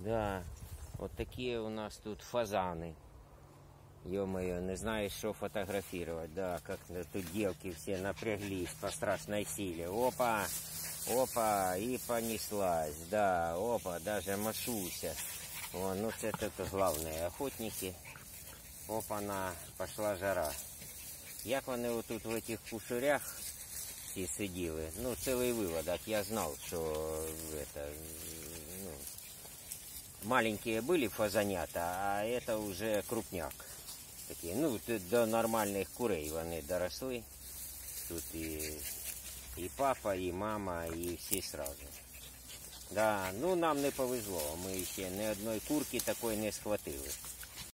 Да, вот такие у нас тут фазаны. Ё-моё, не знаешь, что фотографировать. Да, как тут девки все напряглись по страшной силе. Опа, опа, и понеслась. Да, опа, даже Машуся. О, ну это, это главные охотники. Опа-на, пошла жара. Як вони отут в этих кушурях всі сиділи. Ну, цілий виводок. Я знав, що это, ну, маленькие были фазанята, а это уже крупняк. Такі, ну, т- до нормальних курей вони доросли. Тут і, і папа, і мама, і всі сразу. Да, ну нам не повезло. Ми ще ні одної курки такої не схватили.